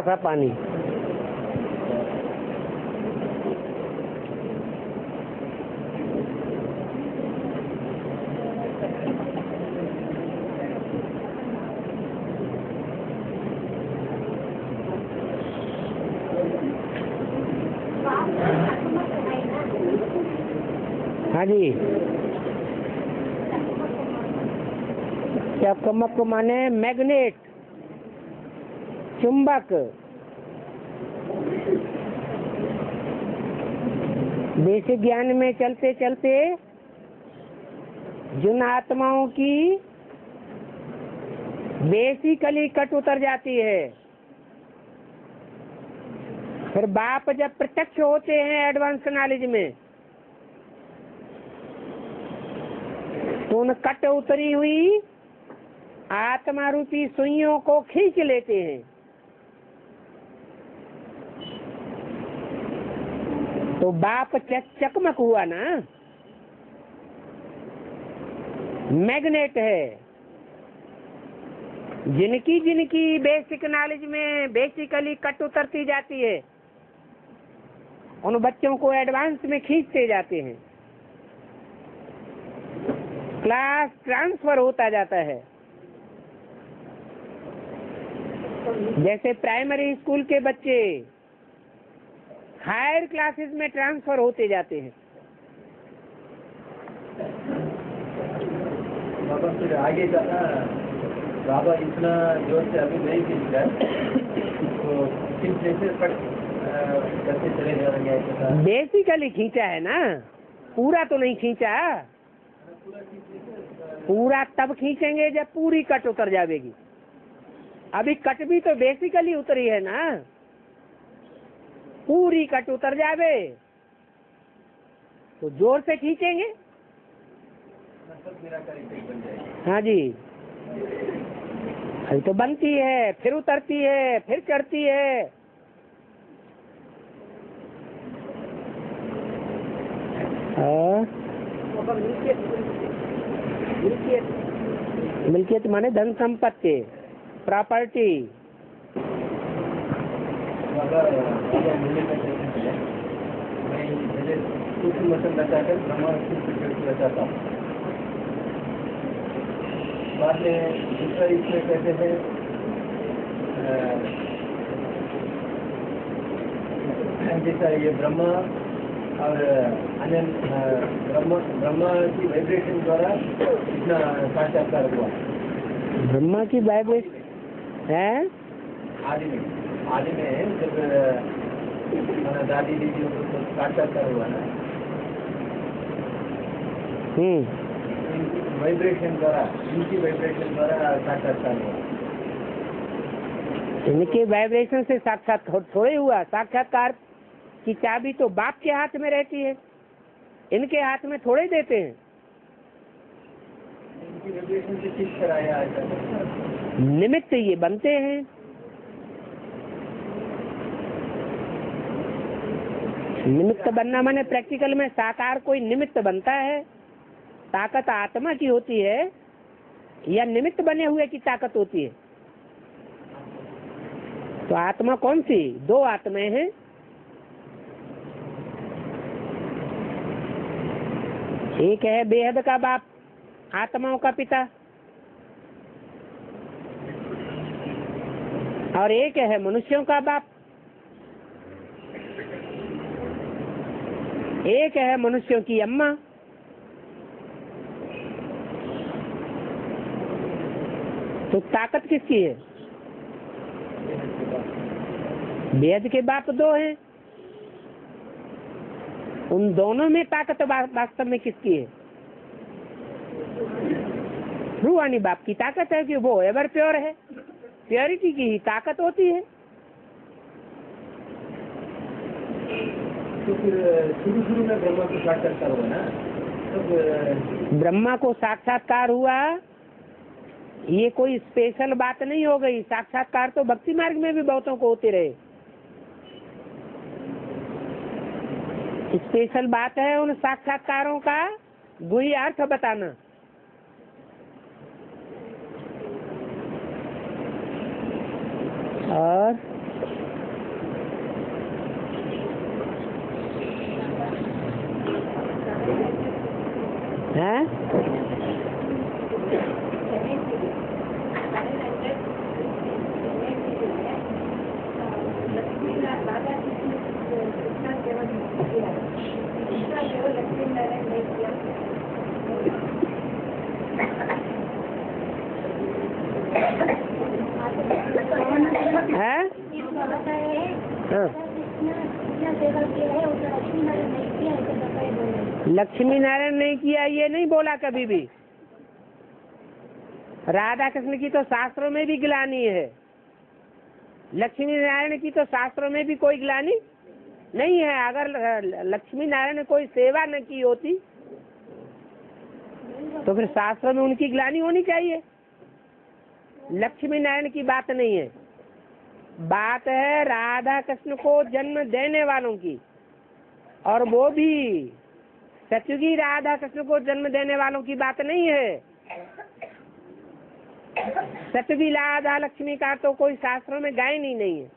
थोड़ा सा पानी। हाँ जी। चकमक माने? मैग्नेट। चुंबक। बेसिक ज्ञान में चलते चलते जिन आत्माओं की बेसिकली कट उतर जाती है, फिर बाप जब प्रत्यक्ष होते हैं एडवांस नॉलेज में तो उन कट उतरी हुई आत्मा रूपी सुइयों को खींच लेते हैं। तो बाप चक चकमक हुआ ना? मैग्नेट है। जिनकी जिनकी बेसिक नॉलेज में बेसिकली कट उतरती जाती है, उन बच्चों को एडवांस में खींचते जाते हैं। क्लास ट्रांसफ़र होता जाता है। जैसे प्राइमरी स्कूल के बच्चे हायर क्लासेस में ट्रांसफ़र होते जाते हैं। बाबा फिर आगे जाना बाबा इतना ज़ोर से अभी नहीं रहा तो पर कैसे चले जाएँगे ऐसा बेसिकली खींचा है ना। पूरा तो नहीं खींचा। पूरा तब खींचेंगे जब पूरी कट उतर जाएगी। अभी कट भी तो बेसिकली उतरी है ना। पूरी कट उतर जावे। तो ज़ोर से खींचेंगे। हाँ जी। अभी तो बनती है फिर उतरती है फिर चढ़ती है। हाँ, मिल्कियत माने धन संपत्ति प्रॉपर्टी बाबा बाबा मुझे मैं कैसे चले मैं मुझे कुछ मसन बचाकर ब्रह्मा कुछ कुछ बचाता हूँ बाद में दूसरा इसमें कहते हैं जैसा ये ब्रह्मा और अन्य ब्रह्मा ब्रह्मा की वाइब्रेशन द्वारा इतना साक्षात्कार हुआ। ब्रह्मा की वाइब्रेशन है? आदि में आदि में जब हमारा दादी दीदी को साक्षात्कार हुआ ना। हम्म। वाइब्रेशन द्वारा इनकी वाइब्रेशन द्वारा साक्षात्कार हुआ। इनके वाइब्रेशन से साक्षात थोड़े हुआ। साक्षात्कार की चाबी तो बाप के हाथ में रहती है। इनके हाथ में थोड़े देते हैं। निमित्त ये बनते हैं। निमित्त बनना माने प्रैक्टिकल में साकार कोई निमित्त बनता है? ताकत आत्मा की होती है या निमित्त बने हुए की ताकत होती है? तो आत्मा कौन सी? दो आत्माएँ हैं। एक है बेहद का बाप, आत्माओं का पिता। और एक है मनुष्यों का बाप एक है मनुष्यों की अम्मा। तो ताकत किसकी है? बेहद के बाप दो हैं। उन दोनों में ताकत वास्तव में किसकी है? रूहानी बाप की ताकत है कि वो एवर प्योर है। प्योरिटी की ही ताकत होती है। तो फिर शुरू शुरू में ब्रह्मा को साक्षात्कार हुआ ना? ब्रह्मा को साक्षात्कार हुआ? ये कोई स्पेशल बात नहीं हो गई। साक्षात्कार तो भक्ति मार्ग में भी बहुतों को होते रहे। स्पेशल बात है उन साक्षात्कारों का? गुही अर्थ बताना। और हैं हैं हाँ लक्ष्मी नारायण नहीं किया ये नहीं बोला कभी भी। राधा कृष्ण की तो शास्त्रों में भी गिलानी है। लक्ष्मी नारायण की तो शास्त्रों में भी कोई गिलानी नहीं है। अगर लक्ष्मी नारायण ने कोई सेवा न की होती तो फिर शास्त्रों में उनकी ग्लानी होनी चाहिए। लक्ष्मी नारायण की बात नहीं है। बात है राधा कृष्ण को जन्म देने वालों की। और वो भी सतयुगी राधा कृष्ण को जन्म देने वालों की बात नहीं है। सतयुगी राधा लक्ष्मी का तो कोई शास्त्रों में गायन ही नहीं है।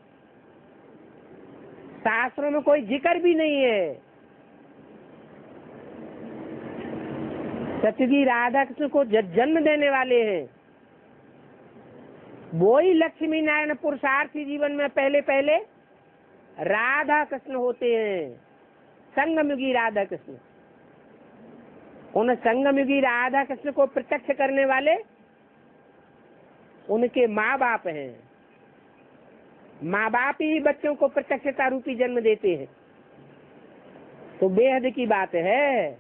शास्त्रों में कोई ज़िक्र भी नहीं है। सतयुगी राधा कृष्ण को जन्म देने वाले हैं। वो ही लक्ष्मी नारायण पुरुषार्थी जीवन में पहले पहले राधा कृष्ण होते हैं। संगमयुगी राधा कृष्ण। उन संगमयुगी राधा कृष्ण को प्रत्यक्ष करने वाले उनके माँ बाप हैं। माँ बाप ही बच्चों को प्रत्यक्षता रूपी जन्म देते हैं। तो बेहद की बात है।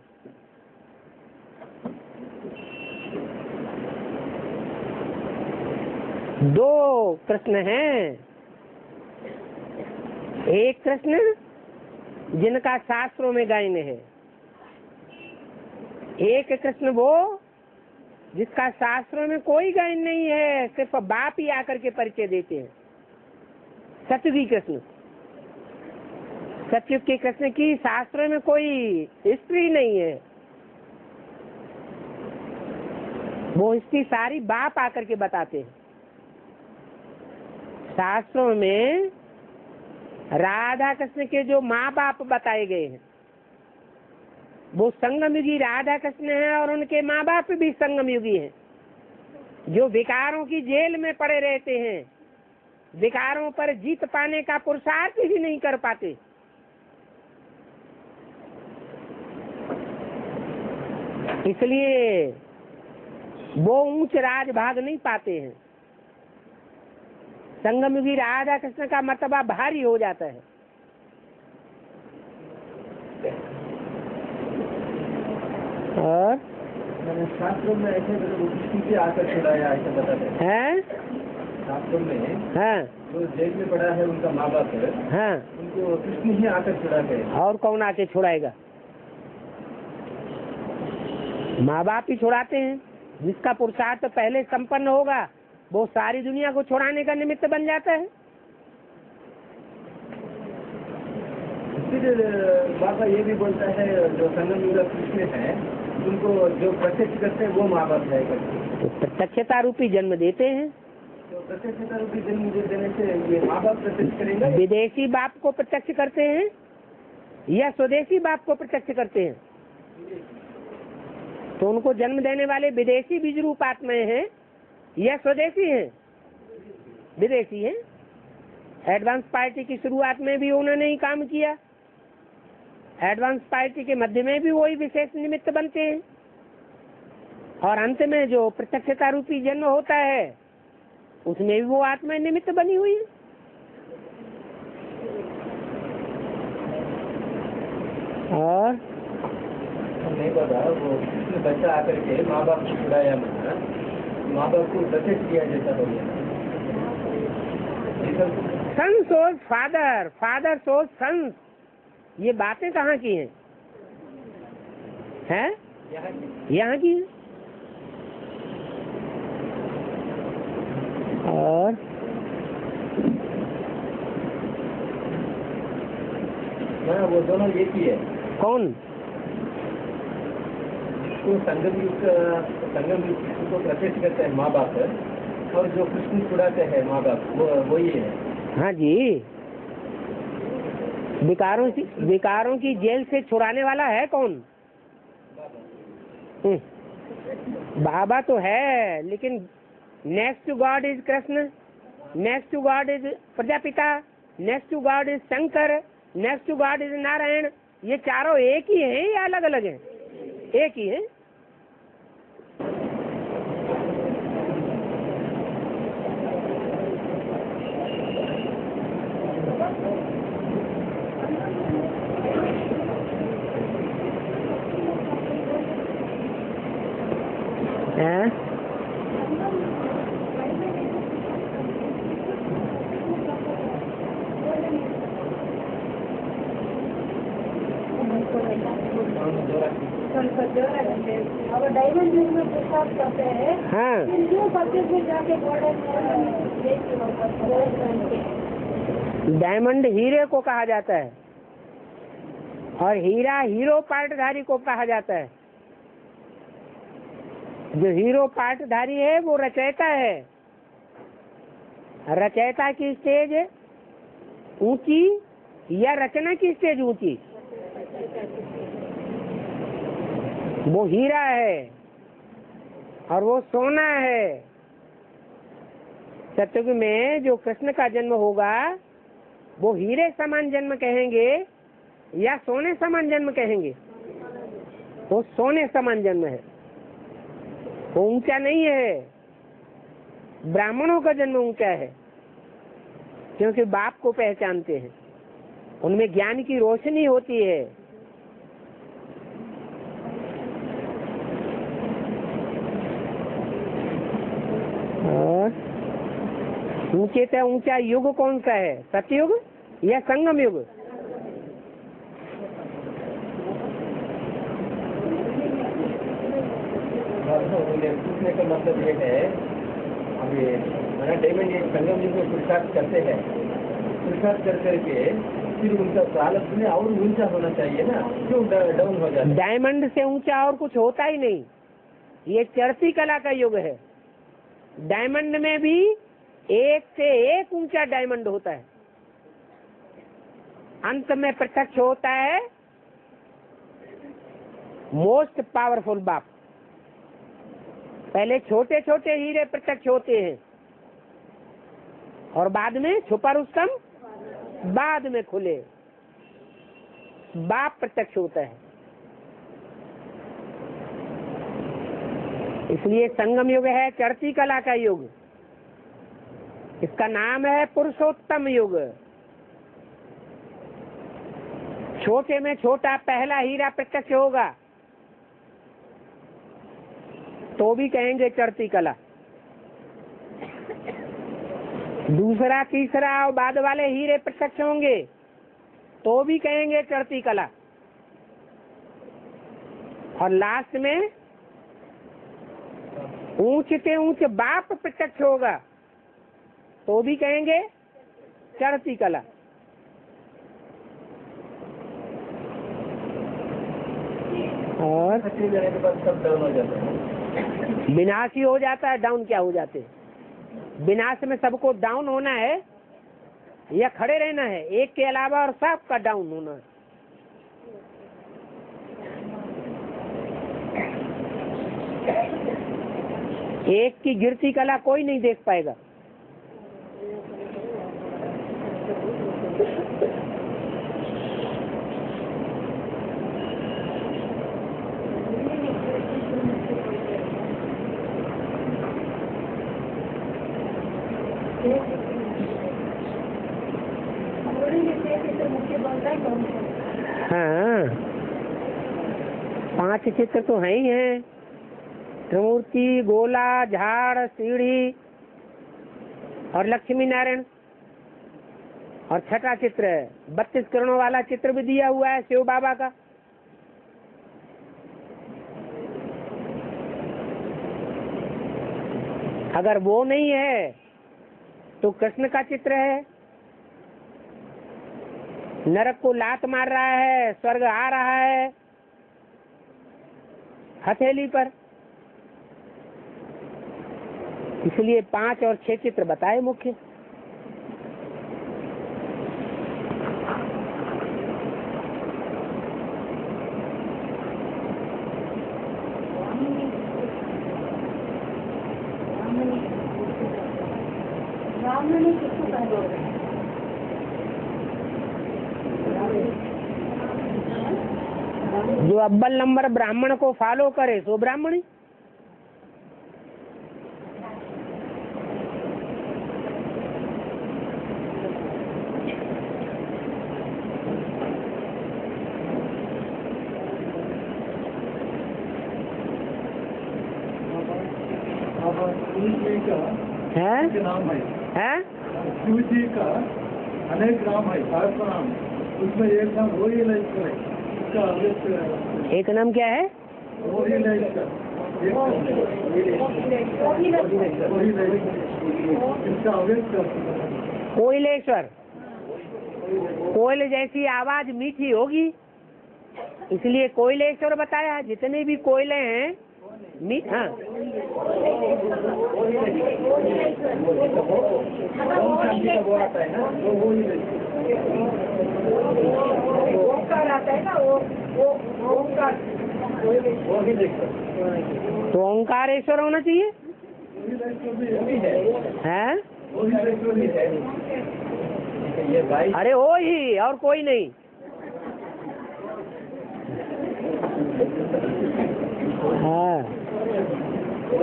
दो कृष्ण हैं। एक कृष्ण जिनका शास्त्रों में गायन है। एक कृष्ण वो, जिसका शास्त्रों में कोई गायन नहीं है, सिर्फ़ बाप ही आकर के परिचय देते हैं। सतयुगी कृष्ण। सतयुग के कृष्ण की शास्त्रों में कोई हिस्ट्री नहीं है। वो हिस्ट्री सारी बाप आकर के बताते हैं। शास्त्रों में राधा कृष्ण के जो माँ बाप बताए गए हैं वो संगमयुगी राधा कृष्ण है और उनके माँ बाप भी संगमयुगी है। जो विकारों की जेल में पड़े रहते हैं, विकारों पर जीत पाने का पुरुषार्थ ही नहीं कर पाते। इसलिए वो ऊंच राज भाग नहीं पाते हैं। संगमयुगी राधा कृष्ण का मतबा भारी हो जाता है। और? मैंने शास्त्रों में ऐसे से आकर छुड़ाया ऐसा बताते हैं? शास्त्रों में हाँ। जो जेल में पड़ा है उनका माँ बाप है हाँ। उनको कृष्ण ही आकर छुड़ाते हैं और कौन आके छुड़ाएगा? माँ बाप ही छुड़ाते हैं। जिसका पुरुषार्थ तो पहले संपन्न होगा वो सारी दुनिया को छुड़ाने का निमित्त बन जाता है। फिर बाबा ये भी बोलता है जो संगम युगा कृष्ण है? उनको जो प्रत्यक्ष करते हैं वो माँ बाप है। करके तो प्रत्यक्षता रूपी जन्म देते हैं। तो प्रत्यक्षता रूपी जन्म देने से ये माँ बाप प्रत्यक्ष करेंगे? विदेशी बाप को प्रत्यक्ष करते हैं या स्वदेशी बाप को प्रत्यक्ष करते हैं? तो उनको जन्म देने वाले विदेशी बीज रूप आत्माएँ हैं या स्वदेशी हैं? विदेशी हैं। एडवांस पार्टी की शुरुआत में भी उन्होंने ही काम किया। एडवांस पार्टी के मध्य में भी वही विशेष निमित्त बनते हैं। और अंत में जो प्रत्यक्षता रूपी जन्म होता है उसमें भी वो आत्मा निमित्त बनी हुई है। और? नहीं पता वो बच्चा आकर के माँ बाप को छुड़ाया मना माँ बाप को किया जैसा हो गया। सन सोच फादर फादर सोच सन ये बातें कहाँ की हैं? हैं? यहाँ की हैं? और? वो दोनों एक ही है। कौन? तो संगम युग संगम युग को प्रत्यक्ष करते हैं माँ बाप और जो कृष्ण छुड़ाते हैं माँ बाप वो वही है। हाँ जी। विकारों से विकारों की जेल से छुड़ाने वाला है कौन? हम्म, बाबा तो है लेकिन next to God is Krishna next to God is Prajapita next to God is Shankar next to God is Narayan. ये चारों एक ही हैं या अलग अलग हैं? एक ही हैं? गोल्ड के डायमंड हीरे को कहा जाता है और हीरा हीरो पार्टधारी को कहा जाता है। जो हीरो पार्टधारी है, वो रचयिता है। रचयिता की स्टेज ऊँची या रचना की स्टेज ऊँची? वो हीरा है और वो सोना है। सत्युग में जो कृष्ण का जन्म होगा, वो हीरे समान जन्म कहेंगे या सोने समान जन्म कहेंगे? वो सोने समान जन्म है। वो ऊँचा नहीं है। ब्राह्मणों का जन्म ऊँचा है, क्योंकि बाप को पहचानते हैं। उनमें ज्ञान की रोशनी होती है। ऊँचे ऊँचा युग कौन सा है? सतयुग या संगम युग? पूछने का मतलब ये है मैंने डायमंड ये संगम में पुरुषार्थ करते हैं। कर करके फिर उनका प्रारब्ध में और ऊँचा होना चाहिए ना क्यों डाउन हो है। डायमंड से ऊँचा और कुछ होता ही नहीं। ये चढ़ती कला का युग है। डायमंड में भी एक से एक ऊँचा डायमंड होता है। अंत में प्रत्यक्ष होता है मोस्ट पावरफुल बाप। पहले छोटे छोटे हीरे प्रत्यक्ष होते हैं। और बाद में छुपा रुस्तम बाद में खुले। बाप प्रत्यक्ष होता है। इसलिए संगम युग है, चढ़ती कला का युग। इसका नाम है पुरुषोत्तम युग। छोटे में छोटा पहला हीरा प्रत्यक्ष होगा। तो भी कहेंगे चढ़ती कला। दूसरा, तीसरा और बाद वाले हीरे प्रत्यक्ष होंगे तो भी कहेंगे चढ़ती कला। और लास्ट में ऊंचते ऊंच बाप प्रत्यक्ष होगा तो भी कहेंगे चढ़ती कला। और विनाश ही हो जाता है डाउन क्या हो जाते हैं? विनाश में सबको डाउन होना है, या खड़े रहना है, एक के अलावा और सबका डाउन होना है। एक की गिरती कला कोई नहीं देख पाएगा मुझे बोलता है कौन सा हाँ चित्र तो है ही है। त्रिमूर्ति, गोला, झाड़, सीढ़ी और लक्ष्मी नारायण। और छठा चित्र है। बत्तीस किरणों वाला चित्र भी दिया हुआ है शिव बाबा का। अगर वो नहीं है तो कृष्ण का चित्र है। नरक को लात मार रहा है, स्वर्ग आ रहा है। हथेली पर। इसलिए पाँच और छह चित्र बताए मुख्य ब्राह्मणी किसको कहते हैं जो नंबर ब्राह्मण को फॉलो करे सो ब्राह्मणी है शिव जी का अनेक नाम है उसमें एक नाम वही है अव्यक्त एक नाम क्या है? कोयलेश्वर। कोयल जैसी आवाज़ मीठी होगी। इसलिए कोयलेश्वर बताया जितने भी कोयले हैं मी हाँ वो वो वही ओंकार वो वो वो तो ओंकारेश्वर होना चाहिए? वो है? अरे हो ही, और कोई नहीं हाँ शिक्षा देवी मंदिर हैं? शिक्षा देवी मंदिर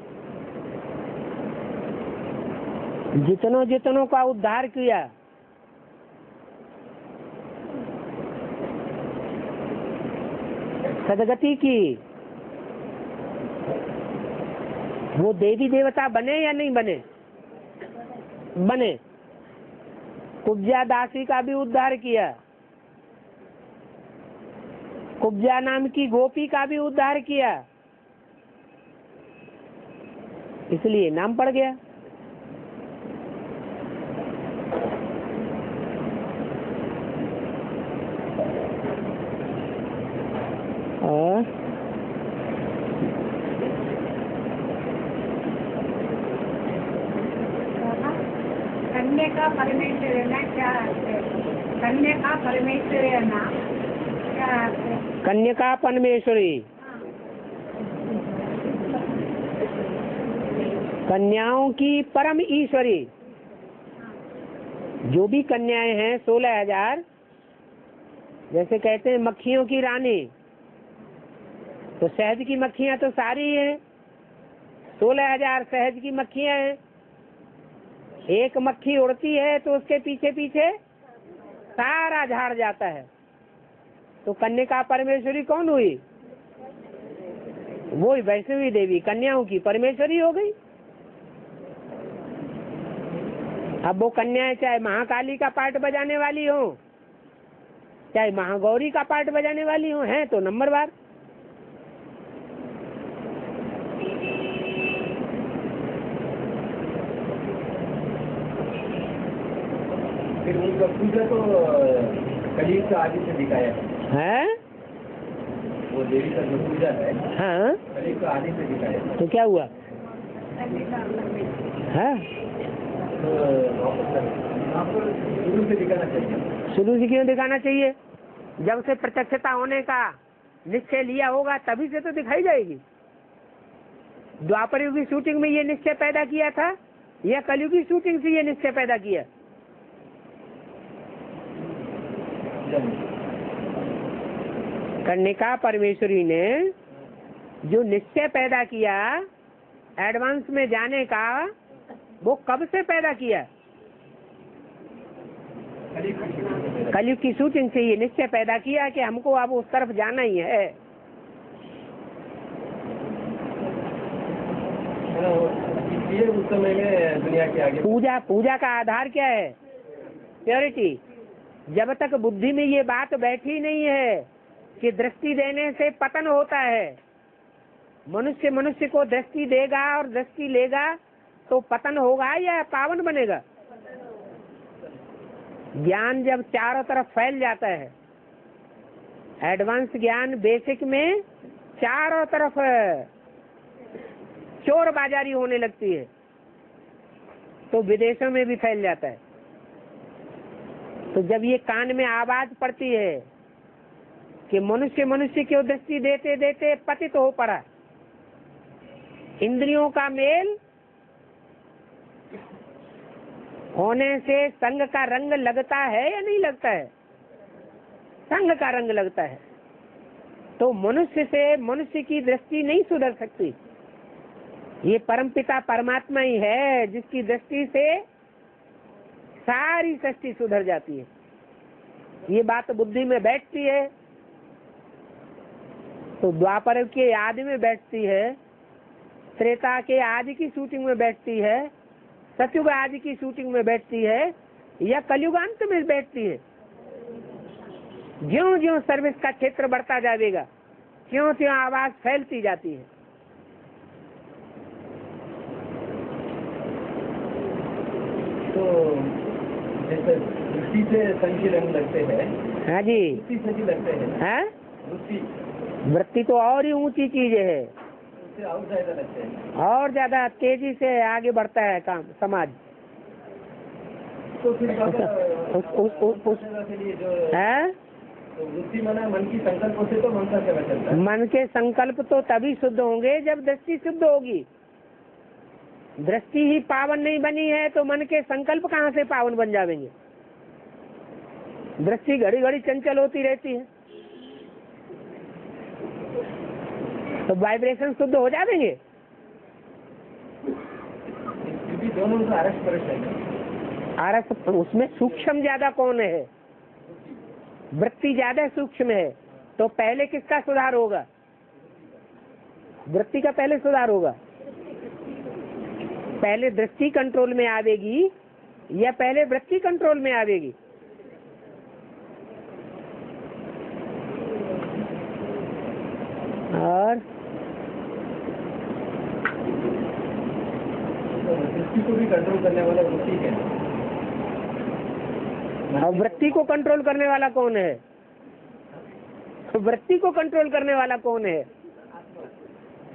जितनों जितनों का उद्धार किया। सदगति की। वो देवी देवता बने या नहीं बने? बने। कुब्जा दासी का भी उद्धार किया। कुब्जा नाम की गोपी का भी उद्धार किया। इसलिए नाम पड़ गया। कन्या का परमेश्वर कन्या का परमेश्वर क्या अर्थ परमेश्वरी। कन्याओं की परम ईश्वरी। जो भी कन्याएँ हैं, सोलह हज़ार। जैसे कहते हैं, मक्खियों की रानी। तो शहद की मक्खियाँ तो सारी हैं। सोलह हज़ार शहद की मक्खियाँ हैं। एक मक्खी उड़ती है तो उसके पीछे पीछे सारा झाड़ जाता है। तो कन्या परमेश्वरी कौन हुई? वो वैष्णवी देवी, कन्याओं की परमेश्वरी हो गई। अब वो कन्याएँ चाहे महाकाली का पार्ट बजाने वाली हो, चाहे महागौरी का पार्ट बजाने वाली हो, हैं तो नंबरवार फिर उनका पूजा तो का से दिखाया है। वो देवी का जो पूजा है हाँ। का से दिखाया तो क्या हुआ? है। तो कर- आपको शुरू से दिखाना चाहिए। शुरू से क्यों दिखाना चाहिए? जब से प्रत्यक्षता होने का निश्चय लिया होगा तभी से तो दिखाई जाएगी। द्वापर युग की शूटिंग में ये निश्चय पैदा किया था? या कलयुग की शूटिंग से ये निश्चय पैदा किया? कर्णिका परमेश्वरी ने जो निश्चय पैदा किया एडवांस में जाने का वो कब से पैदा किया? कलयुग की शूटिंग से ये निश्चय पैदा किया कि हमको अब उस तरफ़ जाना ही है। उस समय में दुनिया के आगे पूजा पूजा का आधार क्या है? प्योरिटी जब तक बुद्धि में ये बात बैठी नहीं है कि दृष्टि देने से पतन होता है, मनुष्य मनुष्य को दृष्टि देगा और दृष्टि लेगा तो पतन होगा या पावन बनेगा? ज्ञान जब चारों तरफ़ फैल जाता है एडवांस ज्ञान बेसिक में चारों तरफ़, चोर बाजारी होने लगती है तो विदेशों में भी फैल जाता है। तो जब ये कान में आवाज़ पड़ती है कि मनुष्य मनुष्य की दृष्टि देते देते पतित हो पड़ा। इंद्रियों का मेल होने से संग का रंग लगता है या नहीं लगता है? संग का रंग लगता है। तो मनुष्य से मनुष्य की दृष्टि नहीं सुधर सकती। ये परमपिता परमात्मा ही है जिसकी दृष्टि से सारी सृष्टि सुधर जाती है। ये बात बुद्धि में बैठती है। तो द्वापर के आदि में बैठती है, त्रेता के आदि की शूटिंग में बैठती है, सतयुग आदि की शूटिंग में बैठती है, या कलयुगांत में बैठती है। ज्यो ज्यो सर्विस का क्षेत्र बढ़ता जाएगा क्यों त्यों आवाज़ फैलती जाती है। तो से संख्य रंग लगते हैं। हाँ जी। वृत्ति लगते हैं। है? वृत्ति तो और ही ऊँची चीज़ है। और ज़्यादा लगते हैं। और ज़्यादा तेज़ी से आगे बढ़ता है काम समाज। तो फिर उस- उस- उस- उस- जो है? तो मन की संकल्प से तो मन का चलता है। मन के संकल्प तो तभी शुद्ध होंगे जब दृष्टि शुद्ध होगी। दृष्टि ही पावन नहीं बनी है तो मन के संकल्प कहाँ से पावन बन जाएँगे दृष्टि घड़ी घड़ी चंचल होती रहती है। तो वाइब्रेशन शुद्ध हो जाएँगे आरस उसमें सूक्ष्म ज़्यादा कौन है? वृत्ति ज़्यादा सूक्ष्म है तो पहले किसका सुधार होगा? वृत्ति का पहले सुधार होगा। पहले दृष्टि कंट्रोल में आवेगी या पहले वृत्ति कंट्रोल में आवेगी? और? तो दृष्टि को भी कंट्रोल करने वाला वृत्ति है। और वृत्ति को कंट्रोल करने वाला कौन है? वृत्ति को कंट्रोल करने वाला कौन है?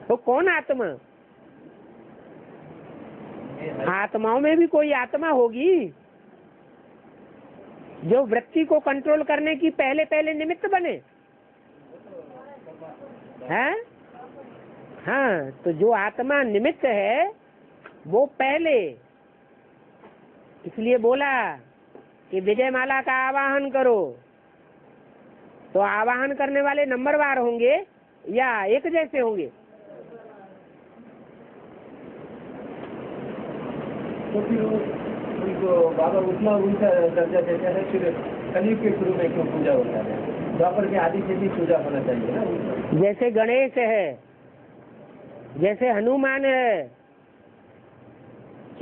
तो कौन आत्मा? आत्माओं में भी कोई आत्मा होगी। जो वृत्ति को कंट्रोल करने की पहले पहले निमित्त बने। हैं? हाँ तो जो आत्मा निमित्त है, वो पहले। इसलिए बोला कि विजय माला का आवाहन करो। तो आवाहन करने वाले नंबरवार होंगे या एक जैसे होंगे? फिर वो उनको बाबा उतना उनका दर्जा देता है, फिर कलयुग के शुरू में क्यों पूजा होता है? द्वापर के आदि से भी पूजा होना चाहिए ना जैसे गणेश है, जैसे हनुमान है,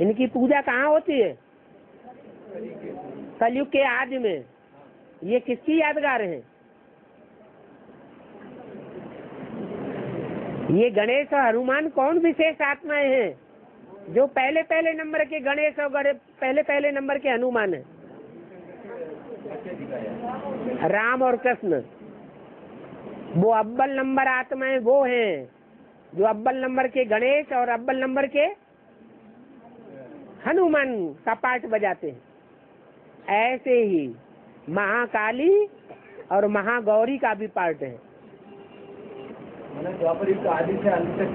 इनकी पूजा कहाँ होती है? कलयुग के आदि में। ये किसकी यादगार है? ये गणेश और हनुमान कौन विशेष आत्माएँ हैं? जो पहले पहले नंबर के गणेश और पहले पहले नंबर के हनुमान है। राम और कृष्ण। वो अव्वल नंबर आत्माएँ वो हैं, जो अब्बल नंबर के गणेश और अब्बल नंबर के हनुमान का पाठ बजाते हैं। ऐसे ही महाकाली और महागौरी का भी पार्ट है। मैंने द्वापर युग आदि से अंत तक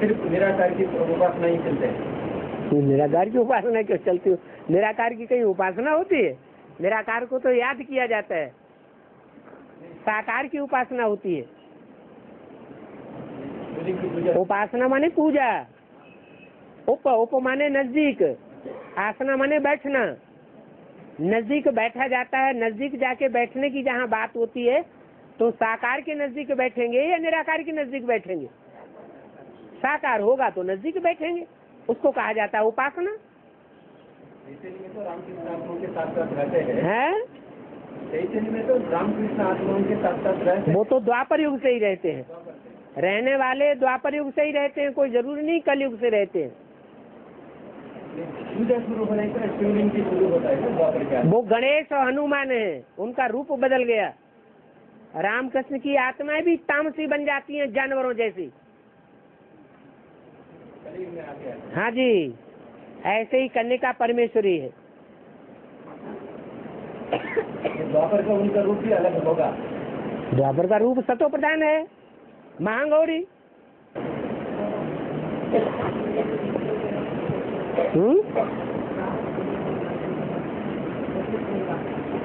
सिर्फ़ निराकार की उपासना ही चलते हैं। निराकार की उपासना क्यों चलती हो? निराकार की कहीं उपासना होती है? निराकार को तो याद किया जाता है। साकार की उपासना होती है। उपासना माने पूजा। उप उप माने नज़दीक। आसना माने बैठना। नज़दीक बैठा जाता है। नज़दीक जाके बैठने की जहाँ बात होती है तो साकार के नज़दीक बैठेंगे या निराकार के नज़दीक बैठेंगे? साकार होगा तो नज़दीक बैठेंगे। उसको कहा जाता है उपासना। तो के साथ साथ रहते हैं। है? तो रामकृष्ण आत्माओं के साथ साथ रहते वो तो द्वापर युग से ही रहते हैं। रहने वाले द्वापर युग से ही रहते हैं कोई ज़रूरी नहीं कल युग से रहते हैं। वो गणेश और हनुमान है उनका रूप बदल गया। रामकृष्ण की आत्माएँ भी तामसी बन जाती हैं जानवरों जैसी। हाँ जी ऐसे ही कन्या परमेश्वरी है। द्वापर का उनका रूप भी अलग होगा। द्वापर का रूप सतो प्रधान है महागौरी हम्म?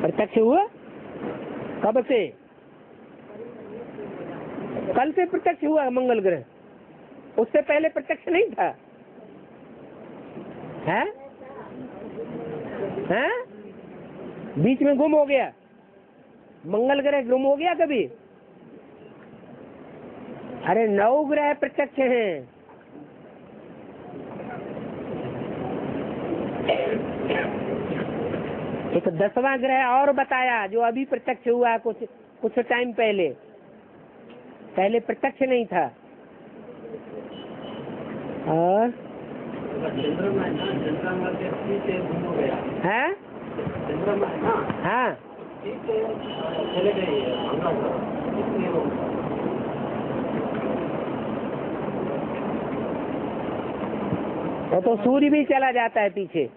प्रत्यक्ष हुआ? कब से? कल से प्रत्यक्ष हुआ मंगल ग्रह। उससे पहले प्रत्यक्ष नहीं था। है? हैं? बीच में गुम हो गया। मंगल ग्रह गुम हो गया कभी? अरे नौ ग्रह प्रत्यक्ष हैं। एक दसवां ग्रह और बताया, जो अभी प्रत्यक्ष हुआ कुछ कुछ टाइम पहले। पहले प्रत्यक्ष नहीं था। और? है? हो। है वो तो सूर्य भी चला जाता है पीछे।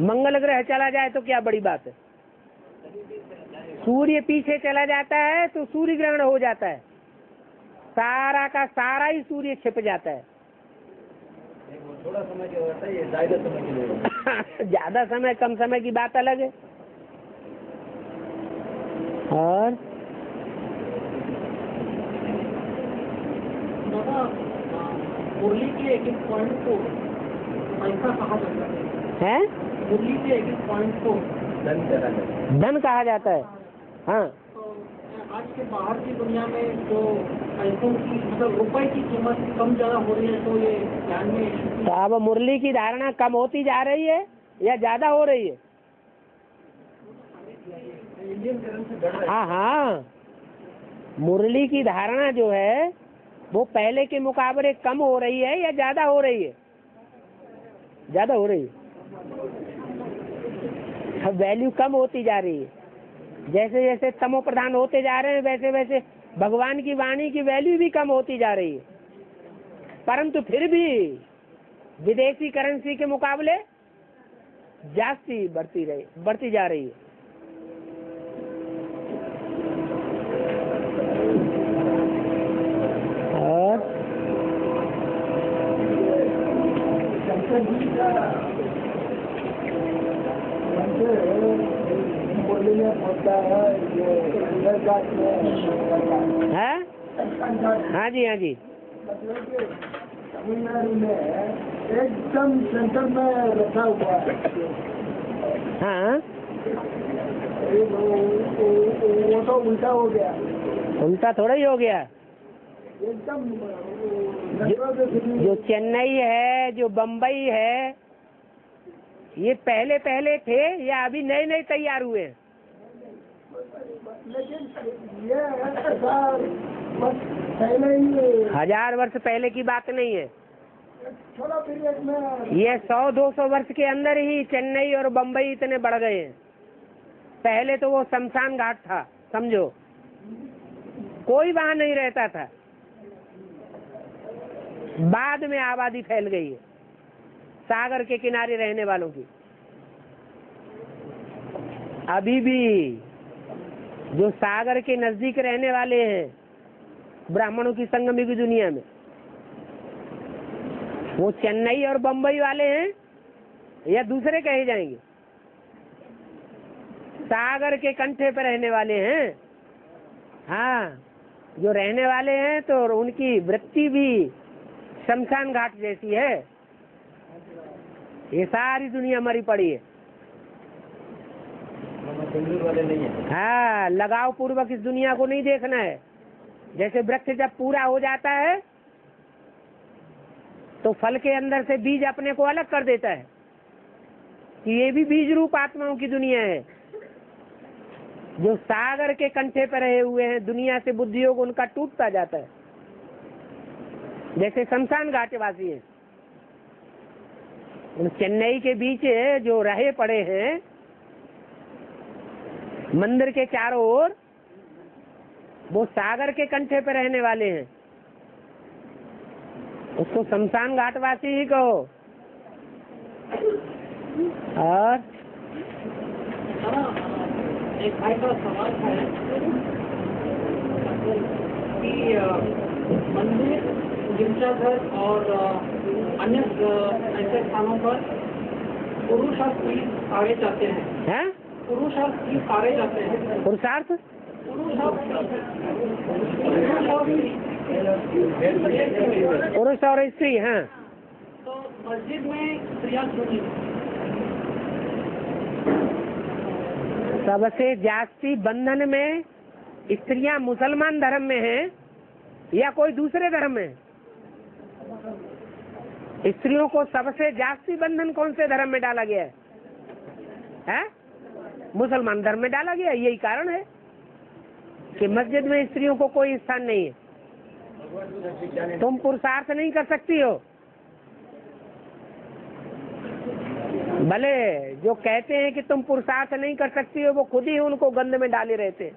मंगल ग्रह चला जाए तो क्या बड़ी बात है? सूर्य पीछे चला जाता है तो सूर्य ग्रहण हो जाता है। सारा का सारा ही सूर्य छिप जाता है। थोड़ा समय के होता है ज़्यादा समय के है। ज़्यादा समय कम समय की बात अलग है। और? मुरली के एक एक पॉइंट को पैसा कहा जाता है? है मुरली के एक एक पॉइंट को धन चला जाता धन कहा जाता है? हाँ। आज के बाहर की दुनिया में जो पैसों की मतलब रुपए की कीमत कम ज़्यादा हो रही है तो ये ध्यान में तो अब मुरली की धारणा कम होती जा रही है या ज़्यादा हो रही है? है। हाँ हाँ। मुरली की धारणा जो है वो पहले के मुकाबले कम हो रही है या ज़्यादा हो रही है? ज़्यादा हो रही है। अब वैल्यू कम होती जा रही है। जैसे जैसे तमो प्रधान होते जा रहे हैं, वैसे वैसे भगवान की वाणी की वैल्यू भी कम होती जा रही है। परंतु फिर भी विदेशी करेंसी के मुकाबले जास्ती बढ़ती रही, बढ़ती जा रही है और मुरली में होता है ये गुजरात में है? हाँ जी हाँ जी। एकदम सेंटर में रखा हुआ है। हाँ वो तो उल्टा हो गया उल्टा थोड़ा ही हो गया। एकदम जो, जो चेन्नई है जो बम्बई है ये पहले पहले थे या अभी नए नए तैयार हुए हैं? हज़ार वर्ष पहले की बात नहीं है। ये सौ, दो सौ वर्ष के अंदर ही चेन्नई और बम्बई इतने बढ़ गए हैं। पहले तो वो शमशान घाट था, समझो। कोई वहाँ नहीं रहता था। बाद में आबादी फैल गई है, सागर के किनारे रहने वालों की। अभी भी जो सागर के नज़दीक रहने वाले हैं, ब्राह्मणों की संगमी की दुनिया में। वो चेन्नई और बम्बई वाले हैं, या दूसरे कहे जाएँगे? सागर के कंठे पर रहने वाले हैं। हाँ जो रहने वाले हैं तो उनकी वृत्ति भी शमशान घाट जैसी है। ये सारी दुनिया मरी पड़ी है। है। लगाव पूर्वक इस दुनिया को नहीं देखना है। जैसे वृक्ष जब पूरा हो जाता है तो फल के अंदर से बीज अपने को अलग कर देता है। कि ये भी बीज रूप आत्माओं की दुनिया है। जो सागर के कंठे पर रहे हुए हैं, दुनिया से बुद्धियोग उनका टूटता जाता है। जैसे शमशान घाट वासी है। चेन्नई के बीच जो रहे पड़े हैं मंदिर के चारों ओर वो सागर के कंठे पे रहने वाले हैं। उसको शमशान घाटवासी ही कहो। और? एक भाई का सवाल है कि मंदिर गिरजाघर और अन्य ऐसे स्थानों पर पुरुष और स्त्री सारे जाते हैं। हैं? हैं। पुरुषार्थ? पुरुष और स्त्री। हाँ। तो मस्जिद में सबसे जास्ती बंधन में स्त्रियाँ मुसलमान धर्म में हैं या कोई दूसरे धर्म में? स्त्रियों को सबसे जास्ती बंधन कौन से धर्म में डाला गया है? हैं? मुसलमान धर्म में डाला गया, यही कारण है कि मस्जिद में स्त्रियों को कोई स्थान नहीं है। तुम पुरुषार्थ नहीं कर सकती हो। भले जो कहते हैं कि तुम पुरुषार्थ नहीं कर सकती हो, वो खुद ही उनको गंध में डाले रहते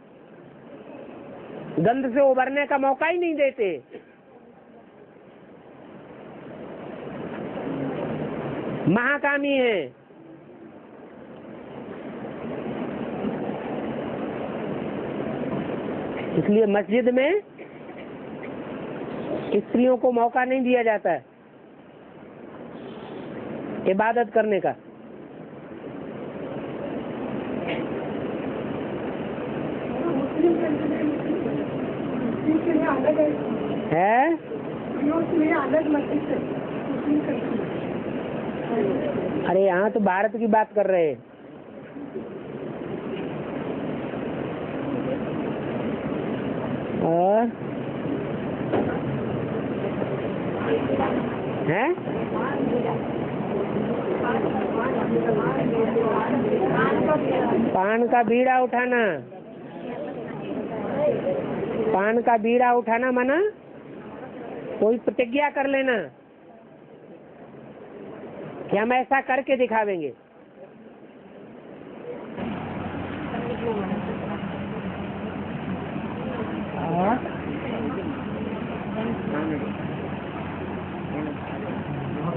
गंध से उभरने का मौका ही नहीं देते। महाकामी है। इसलिए मस्जिद में स्त्रियों को मौका नहीं दिया जाता है इबादत करने का। है? अरे यहाँ तो भारत की बात कर रहे हैं। और? हैं? पान का बीड़ा उठाना। पान का बीड़ा उठाना मना। कोई प्रतिज्ञा कर लेना। कि हम ऐसा करके दिखावेंगे।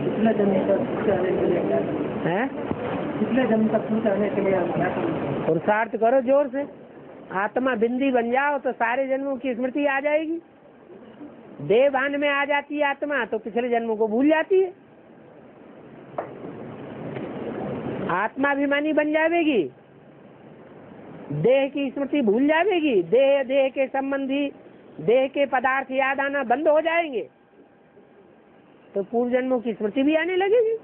कितने तक हैं? कितने तक पहुँचाने के लिए पुरुषार्थ करो ज़ोर से। आत्मा बिंदी बन जाओ तो सारे जन्मों की स्मृति आ जाएगी। देह भान में आ जाती है आत्मा तो पिछले जन्मों को भूल जाती है। आत्मा आत्माभिमानी बन जाएगी देह की स्मृति भूल जाएगी। देह देह के संबंधी, देह के पदार्थ याद आना बंद हो जाएँगे। तो पूर्व जन्मों की स्मृति भी आने लगेगी।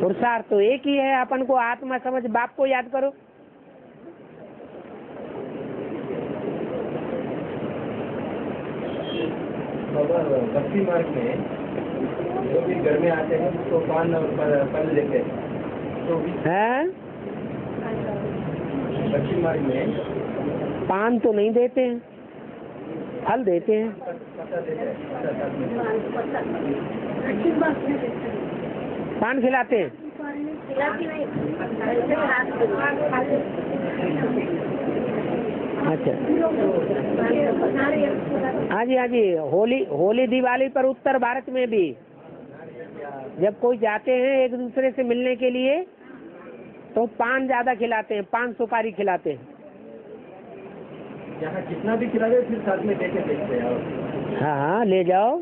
पुरुषार्थ तो एक ही है, अपन को आत्मा समझ, बाप को याद करो। भक्ति मार्ग में जो भी घर में आते हैं पान और फल- देते हैं। तो हैं? पान तो नहीं देते हैं। फल देते हैं। पान खिलाते हैं। अच्छा। हाँ जी हाँ जी। होली होली दिवाली पर उत्तर भारत में भी जब कोई जाते हैं एक दूसरे से मिलने के लिए तो पान ज़्यादा खिलाते हैं पान सुपारी खिलाते हैं। कितना भी खिला फिर साथ में देखे देखते हैं। हाँ हाँ ले जाओ।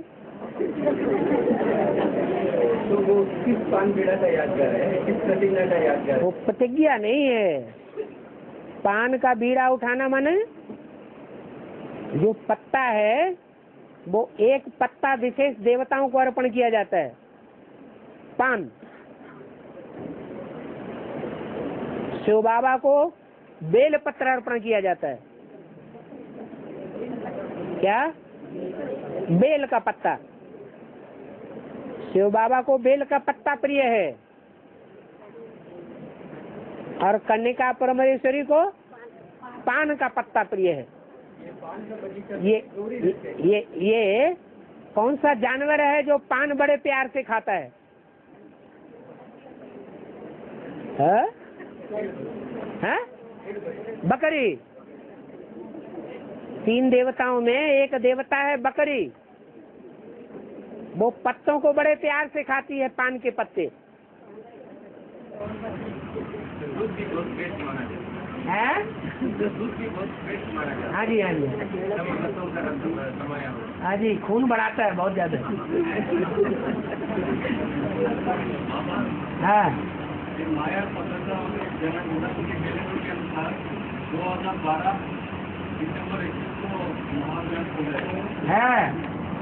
तो वो किस पान बीड़ा का यादगार है? किस प्रतिज्ञा का यादगार वो प्रतिज्ञा नहीं है। पान का बीड़ा उठाना माने जो पत्ता है वो एक पत्ता विशेष देवताओं को अर्पण किया जाता है। पान शिव बाबा को बेल पत्र अर्पण किया जाता है। क्या? बेल का पत्ता। शिव बाबा को बेल का पत्ता प्रिय है। और कन्या परमेश्वरी को पान का पत्ता प्रिय है। ये ये ये ये कौन सा जानवर है जो पान बड़े प्यार से खाता है? है? है? बकरी। तीन देवताओं में एक देवता है बकरी। वो पत्तों को बड़े प्यार से खाती है पान के पत्ते। है? हाँ जी हाँ जी। हाँ जी, खून बढ़ाता है बहुत ज़्यादा। हाँ। माया पत्रका जनक के कैलेंडर के अनुसार दो हज़ार बारह दिसंबर इक्कीस को महाभियान हो गए है।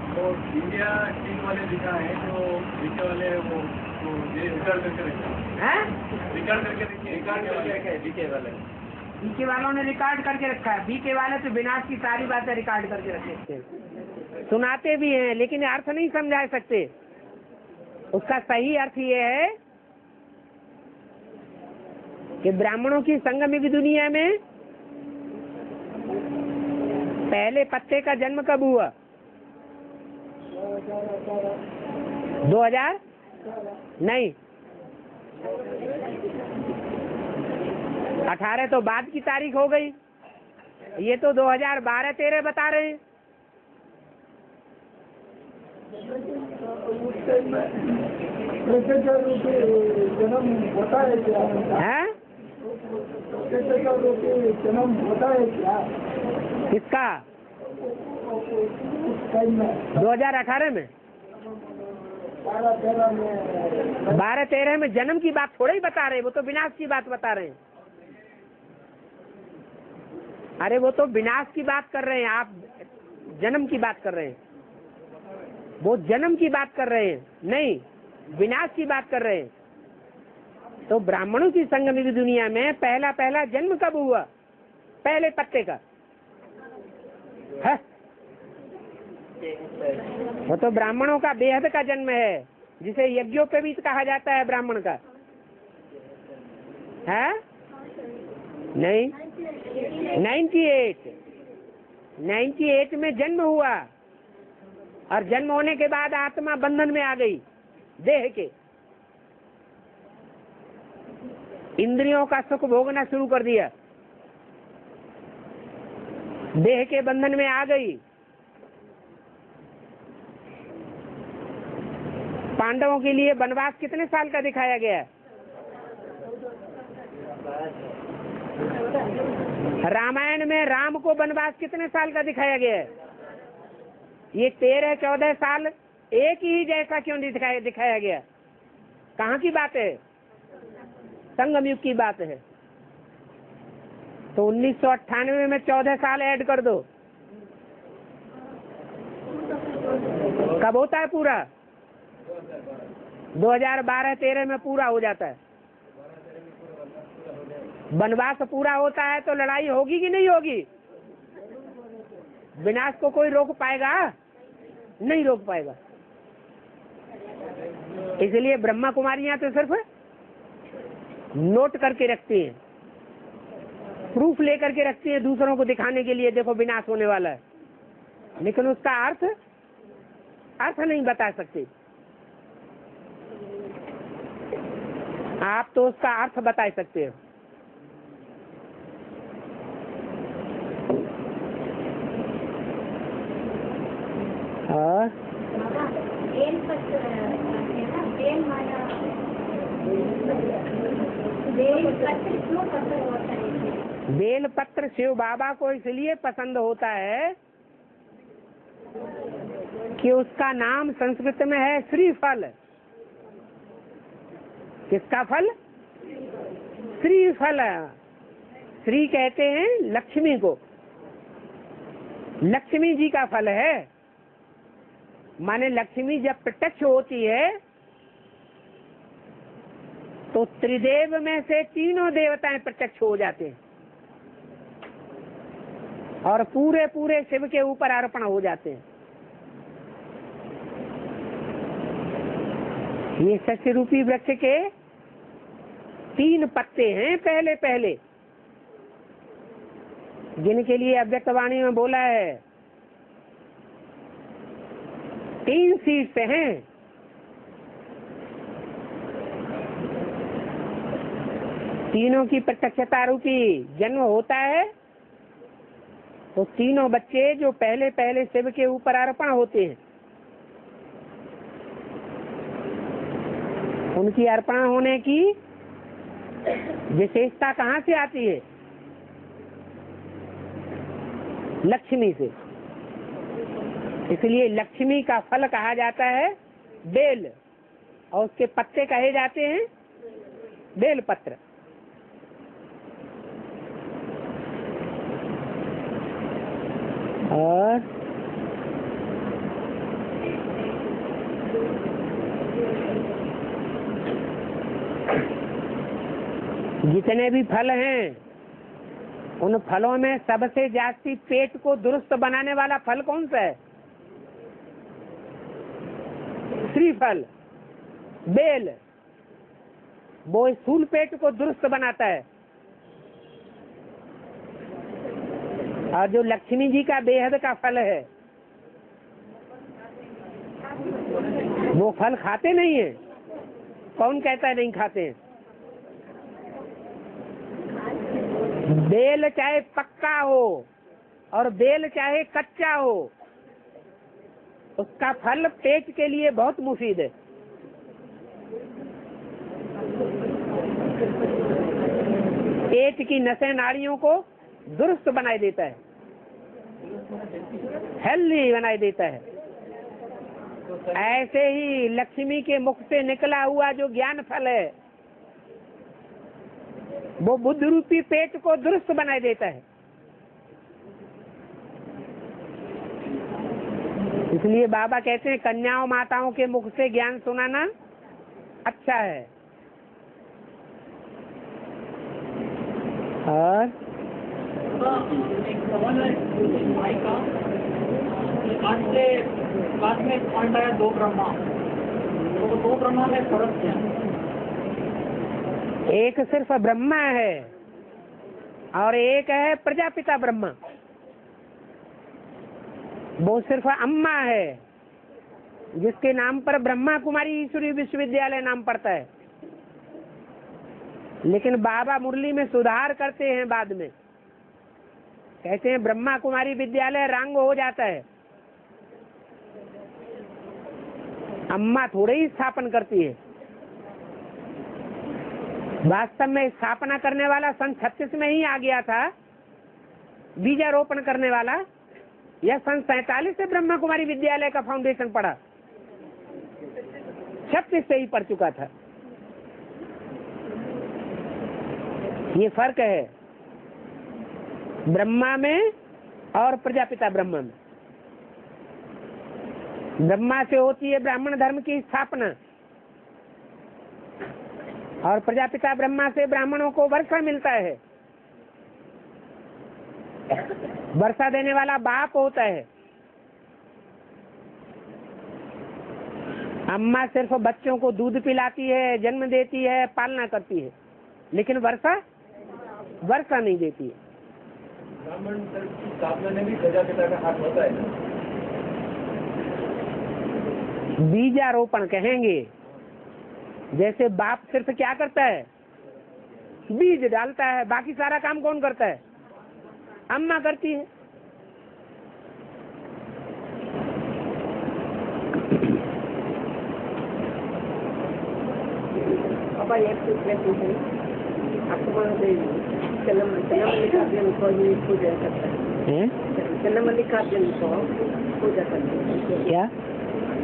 तो इंडिया टीम वाले लिखा है जो लिखे वाले वो वो ये रिकॉर्ड करके रखा है। रिकॉर्ड करके रिकॉर्ड करके रखे हैं? बीके वाले। बीके वालों ने रिकॉर्ड करके रखा है। बीके वाले तो विनाश की सारी बातें रिकॉर्ड करके रखे हैं। सुनाते भी हैं लेकिन अर्थ नहीं समझा सकते। उसका सही अर्थ ये है कि ब्राह्मणों की संगम की दुनिया में पहले पत्ते का जन्म कब हुआ? दो हज़ार? नहीं। अठारह तो बाद की तारीख हो गई। ये तो 2012 तेरह बता रहे हैं। जन्म होता है हैं? जन्म होता है क्या किसका? टाइम में 2018 में? बारह तेरह में बारह तेरह में जन्म की बात थोड़ा ही बता रहे वो तो विनाश की बात बता रहे हैं। अरे वो तो विनाश की बात कर रहे हैं, आप जन्म की बात कर रहे हैं। वो जन्म की बात कर रहे हैं, नहीं, विनाश की बात कर रहे हैं। तो ब्राह्मणों की संगम की दुनिया में पहला पहला जन्म कब हुआ? पहले पत्ते का। वो तो ब्राह्मणों का बेहद का जन्म है, जिसे यज्ञों पे भी कहा जाता है ब्राह्मण का। है? नहीं। 98 98 में जन्म हुआ, और जन्म होने के बाद आत्मा बंधन में आ गई, देह के। इंद्रियों का सुख भोगना शुरू कर दिया। देह के बंधन में आ गई। पांडवों के लिए वनवास कितने साल का दिखाया गया रामायण में राम को वनवास कितने साल का दिखाया गया ये तेरह, चौदह साल एक ही जैसा क्यों दिखाया दिखाया गया? कहाँ की बात है? संगम युग की बात है। तो उन्नीस सौ अट्ठानवे में चौदह साल ऐड कर दो। कब होता है पूरा? 2012-13 में पूरा हो जाता है। वनवास पूरा होता है तो लड़ाई होगी कि नहीं होगी? विनाश को कोई रोक पाएगा? नहीं रोक पाएगा। इसलिए ब्रह्मा कुमारियाँ तो सिर्फ़ नोट करके रखती हैं। प्रूफ लेकर के रखती हैं दूसरों को दिखाने के लिए, देखो विनाश होने वाला है। लेकिन उसका अर्थ अर्थ नहीं बता सकते। आप तो उसका अर्थ बता सकते हो। हाँ बाबा बेल पत्र है ना बेल माला बेल पत्र क्यों पत्र होता है बेल पत्र शिव बाबा को इसलिए पसंद होता है कि उसका नाम संस्कृत में है श्रीफल। किसका फल? श्रीफल। श्री कहते हैं लक्ष्मी को। लक्ष्मी जी का फल है। माने लक्ष्मी जब प्रत्यक्ष होती है तो त्रिदेव में से तीनों देवताएँ प्रत्यक्ष हो जाते हैं। और पूरे पूरे शिव के ऊपर अर्पण हो जाते हैं। ये शस्य रूपी वृक्ष के तीन पत्ते हैं पहले पहले। जिनके लिए अव्यक्त वाणी में बोला है, तीन सीट हैं। तीनों की प्रत्यक्षता रूपी जन्म होता है तो तीनों बच्चे जो पहले पहले शिव के ऊपर अर्पण होते हैं, उनकी अर्पण होने की विशेषता कहाँ से आती है? लक्ष्मी से। इसलिए लक्ष्मी का फल कहा जाता है बेल, और उसके पत्ते कहे जाते हैं बेल पत्र और जितने भी फल हैं, उन फलों में सबसे जास्ती पेट को दुरुस्त बनाने वाला फल कौन सा है? श्रीफल, बेल। वो स्थूल पेट को दुरुस्त बनाता है। और जो लक्ष्मी जी का बेहद का फल है, वो फल खाते नहीं है। कौन कहता है नहीं खाते हैं? बेल चाहे पक्का हो और बेल चाहे कच्चा हो, उसका फल पेट के लिए बहुत मुफीद है। पेट की नसें नाड़ियों को दुरुस्त बनाए देता है। हेल्दी बनाए देता है। ऐसे ही लक्ष्मी के मुख से निकला हुआ जो ज्ञान फल है, वो बुद्ध रूपी पेट को दुरुस्त बनाए देता है। इसलिए बाबा कहते हैं, कन्याओं माताओं के मुख से ज्ञान सुनाना अच्छा है। और बाद में पॉइंट आया दो ब्रह्मा तो दो ब्रह्मा में फ़र्क क्या एक सिर्फ़ ब्रह्मा है और एक है प्रजापिता ब्रह्मा। वो सिर्फ़ अम्मा है, जिसके नाम पर ब्रह्मा कुमारी ईश्वरी विश्वविद्यालय नाम पड़ता है। लेकिन बाबा मुरली में सुधार करते हैं बाद में। कहते हैं ब्रह्मा कुमारी विद्यालय रंग हो जाता है। अम्मा थोड़े ही स्थापन करती है। वास्तव में स्थापना करने वाला सन छत्तीस में ही आ गया था। बीजारोपण करने वाला। यह सन सैतालीस से ब्रह्मा कुमारी विद्यालय का फाउंडेशन पड़ा छत्तीस से ही पड़ चुका था। ये फ़र्क है। ब्रह्मा में और प्रजापिता ब्रह्मा में। ब्रह्मा से होती है ब्राह्मण धर्म की स्थापना। और प्रजापिता ब्रह्मा से ब्राह्मणों को वर्षा मिलता है। वर्षा देने वाला बाप होता है। अम्मा सिर्फ़ बच्चों को दूध पिलाती है, जन्म देती है, पालना करती है। लेकिन वर्षा वर्षा नहीं देती है। ब्राह्मण की स्थापना में भी प्रजापिता का हाथ होता है ना बीजारोपण कहेंगे। जैसे बाप सिर्फ़ क्या करता है? बीज डालता है। बाकी सारा काम कौन करता है? अम्मा करती है। Apa yang itu क्या?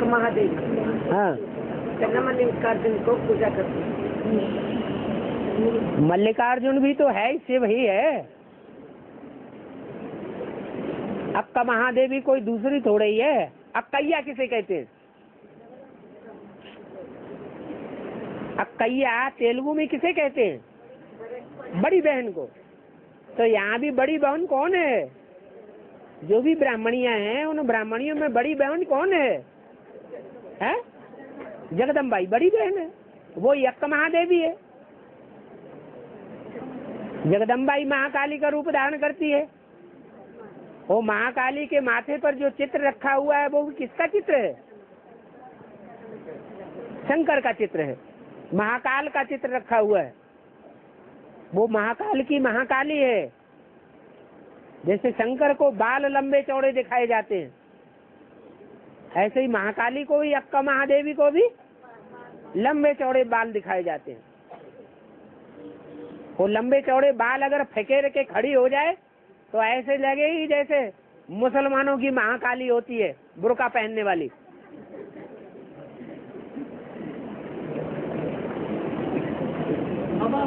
महादेव। हाँ। चन्नमल्लिकार्जुन को पूजा करते हैं। मल्लिकार्जुन भी तो है शिव ही है। अक्का महादेवी कोई दूसरी थोड़ी ही है। अक्कैया किसे कहते हैं? अक्कैया तेलुगु में किसे कहते हैं? बड़ी बहन को। तो यहाँ भी बड़ी बहन कौन है? जो भी ब्राह्मणिया हैं, उन ब्राह्मणियों में बड़ी बहन कौन है? हैं? जगदम्बाई बड़ी बहन है। वो यक्क महादेवी है। जगदम्बाई महाकाली का रूप धारण करती है। वो महाकाली के माथे पर जो चित्र रखा हुआ है, वो किसका चित्र है? शंकर का चित्र है। महाकाल का चित्र रखा हुआ है। वो महाकाल की महाकाली है। जैसे शंकर को बाल लंबे चौड़े दिखाए जाते हैं। ऐसे ही महाकाली को भी, अक्का महादेवी को भी लंबे चौड़े बाल दिखाए जाते हैं। वो लंबे चौड़े बाल अगर फेंके के खड़ी हो जाए तो ऐसे लगेगी जैसे मुसलमानों की महाकाली होती है, बुरका पहनने वाली।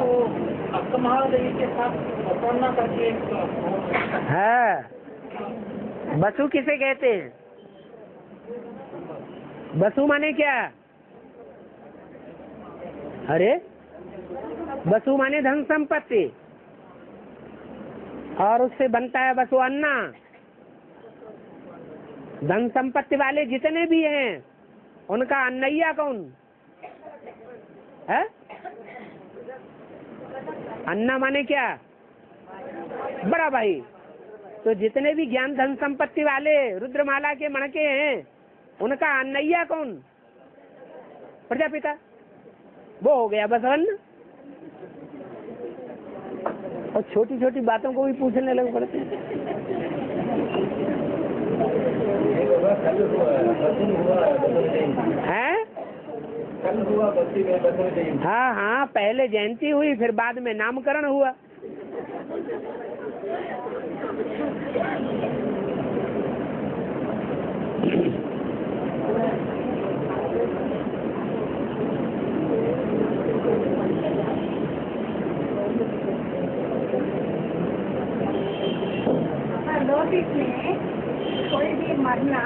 वो एक है। बसु किसे कहते हैं? बसु माने क्या? अरे? बसु माने धन संपत्ति। और उससे बनता है बसु अन्ना। धन संपत्ति वाले जितने भी हैं, उनका अन्नैया कौन? है? अन्ना माने क्या? बड़ा भाई। तो जितने भी ज्ञान धन संपत्ति वाले रुद्रमाला के मणके हैं, उनका अन्नैया कौन? प्रजापिता। वो हो गया बस अन्न। और छोटी छोटी बातों को भी पूछने लग पड़ते हैं? हैं? हाँ हाँ पहले जयंती हुई फिर बाद में नामकरण हुआ लौकिक में कोई भी मरना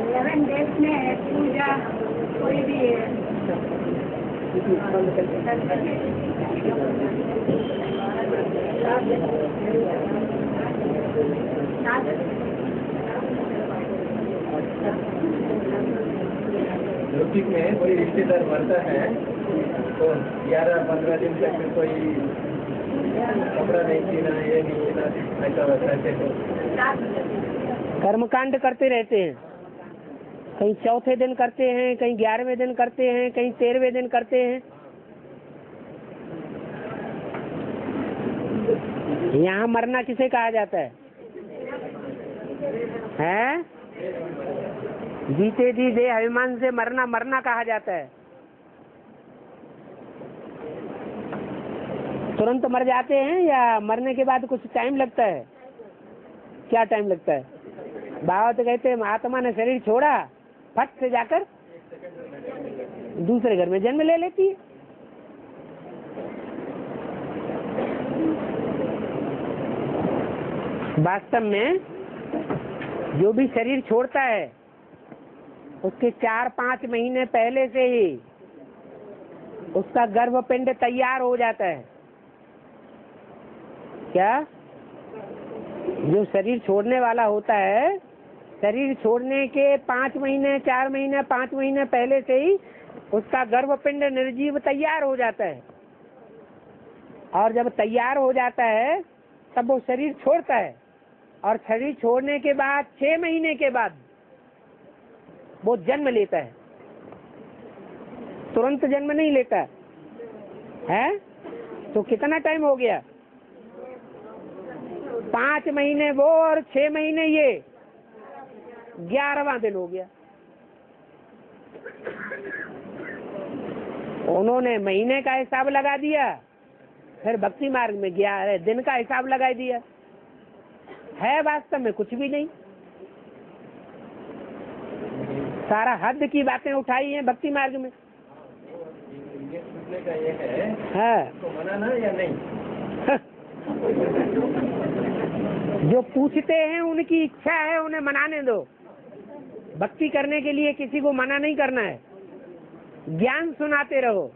इलेवन डेज़ में पूजा कोई में कोई रिश्तेदार मरता है तो ग्यारह, पंद्रह दिन तक कोई कपड़ा नहीं पीना ये नहीं सीना, ऐसा वैसा कर्मकांड करते रहते हैं। कहीं चौथे दिन करते हैं, कहीं ग्यारहवें दिन करते हैं, कहीं तेरहवें दिन करते हैं। यहाँ मरना किसे कहा जाता है? हैं? जीते जी दे अभिमान से मरना मरना कहा जाता है। तुरंत मर जाते हैं या मरने के बाद कुछ टाइम लगता है? क्या टाइम लगता है? बाबा तो कहते हैं महात्मा ने शरीर छोड़ा फट से जाकर दूसरे घर में जन्म ले लेती है। वास्तव में जो भी शरीर छोड़ता है, उसके चार पाँच महीने पहले से ही उसका गर्भपिंड तैयार हो जाता है। क्या? जो शरीर छोड़ने वाला होता है शरीर छोड़ने के पाँच महीने, चार महीने, पाँच महीने पहले से ही उसका गर्भपिंड निर्जीव तैयार हो जाता है। और जब तैयार हो जाता है, तब वो शरीर छोड़ता है। और शरीर छोड़ने के बाद, छह महीने के बाद वो जन्म लेता है। तुरंत जन्म नहीं लेता। है? तो कितना टाइम हो गया? पाँच महीने वो और छह महीने ये। ग्यारहवा दिन हो गया। उन्होंने महीने का हिसाब लगा दिया, फिर भक्ति मार्ग में गया, अरे दिन का हिसाब लगा दिया। है वास्तव में कुछ भी नहीं। सारा हद की बातें उठाई हैं भक्ति मार्ग में। है। हाँ जो पूछते हैं उनकी इच्छा है उन्हें मनाने दो। भक्ति करने के लिए किसी को मना नहीं करना है। ज्ञान सुनाते रहो।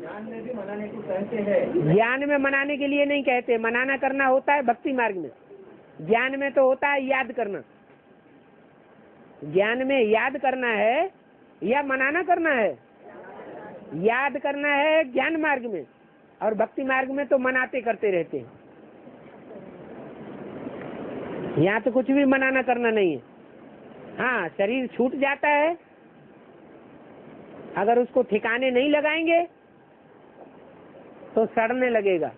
ज्ञान में भी मनाने को कहते हैं ज्ञान में मनाने के लिए नहीं कहते। मनाना करना होता है भक्ति मार्ग में। ज्ञान में तो होता है याद करना। ज्ञान में याद करना है या मनाना करना है? याद करना है ज्ञान मार्ग में। और भक्ति मार्ग में तो मनाते करते रहते हैं। यहाँ तो कुछ भी मनाना करना नहीं है। हाँ शरीर छूट जाता है। अगर उसको ठिकाने नहीं लगाएँगे तो सड़ने लगेगा,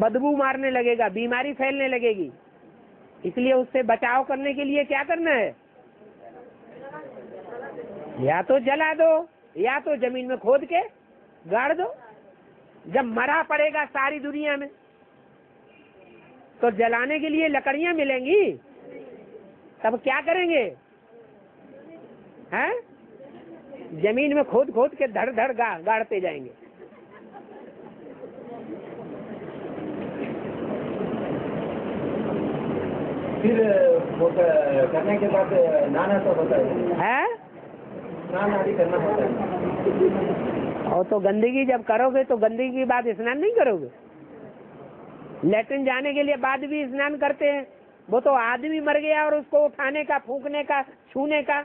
बदबू मारने लगेगा, बीमारी फैलने लगेगी। इसलिए उससे बचाव करने के लिए क्या करना है? या तो जला दो, या तो ज़मीन में खोद के गाड़ दो। जब मरा पड़ेगा सारी दुनिया में तो जलाने के लिए लकड़ियाँ मिलेंगी। तब क्या करेंगे? हैं? ज़मीन में खोद खोद के धड़ धड़ गा, गाड़ते जाएँगे। फिर करने के बाद नाना तो होता है। है? स्नान आदि करना होता है। और तो गंदगी जब करोगे तो गंदगी के बाद स्नान नहीं करोगे? लेटरिन जाने के लिए बाद भी स्नान करते हैं। वो तो आदमी मर गया और उसको उठाने का फूकने का छूने का।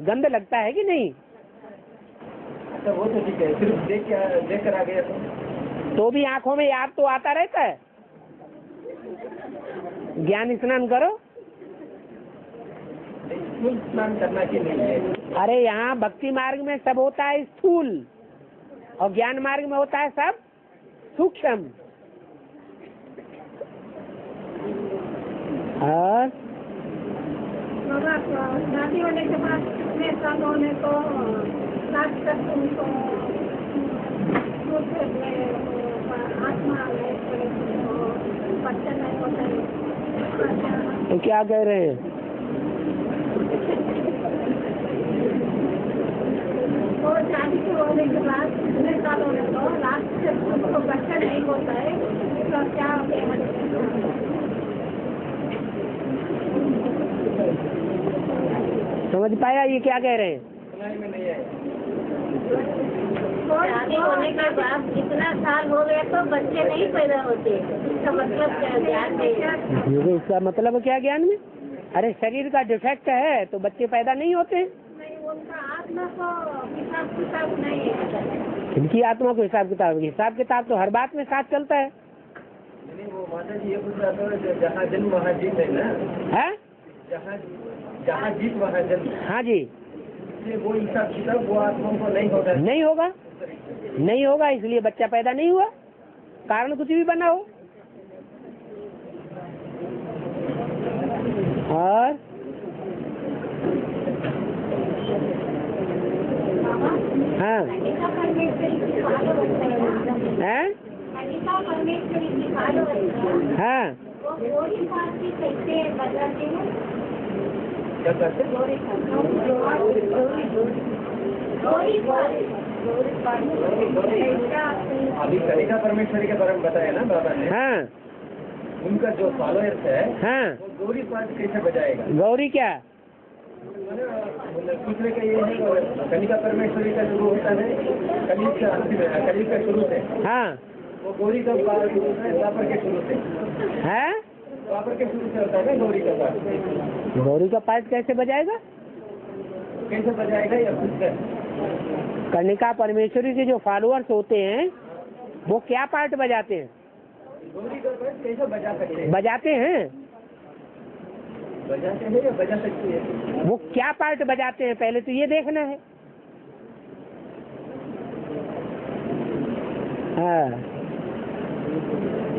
गंद लगता है कि नहीं? अच्छा वो तो ठीक है सिर्फ़ देख देख कर आ गया तो तो भी आँखों में याद तो आता रहता है। ज्ञान स्नान करो। स्थूल स्नान करना कि नहीं है। अरे यहाँ भक्ति मार्ग में सब होता है स्थूल और ज्ञान मार्ग में होता है सब सूक्ष्म। और? होने के तक उनको आत्मा बच्चा नहीं होता है तो क्या कह रहे हैं? और शादी के होने के बाद कितने साल होने को लास्ट तक उनको बच्चा नहीं होता है तो क्या समझ पाया ये क्या कह रहे हैं? सुनाई में नहीं है शादी होने के बाद कितना साल हो गया तो बच्चे नहीं पैदा होते। इसका मतलब क्या नहीं ये तो इसका मतलब क्या ज्ञान में? अरे शरीर का डिफेक्ट है तो बच्चे पैदा नहीं होते। नहीं उनका आत्मा को हिसाब किताब इनकी आत्मा को हिसाब किताब हिसाब किताब तो हर बात में साथ चलता है। नहीं वो माता जी ये पूछ रहा था जहाँ जन्म वहाँ जीत है ना? है? जहाँ जहाँ जीत वहाँ जन्म हाँ जी। वो हिसाब किताब वो आत्माओं को नहीं होगा। नहीं होगा। नहीं होगा इसलिए बच्चा पैदा नहीं हुआ। कारण कुछ भी बना हो। और? हाँ। हैं? बच्चा हाँ। हैं अभी कनिका परमेश्वरी के बारे में बताया ना बाबा ने। हाँ। उनका जो फॉलोअर्स है हाँ। वो गौरी पाठ कैसे बजाएगा? गौरी क्या? दूसरे का ये है कि कनिका परमेश्वरी का शुरू होता है कली का अंतिम है कली का शुरू से। हाँ। वो गौरी का द्वापर के शुरू से। है? गौरी का पाठ कैसे बजाएगा? कैसे बजाएगा या कनिका परमेश्वरी के जो फॉलोअर्स होते हैं वो क्या पार्ट बजाते हैं? गौरी का पाठ कैसे बजा सकते हैं? बजाते हैं? बजाते हैं या बजा सकती है? वो क्या पार्ट बजाते हैं? पहले तो ये देखना है। हाँ।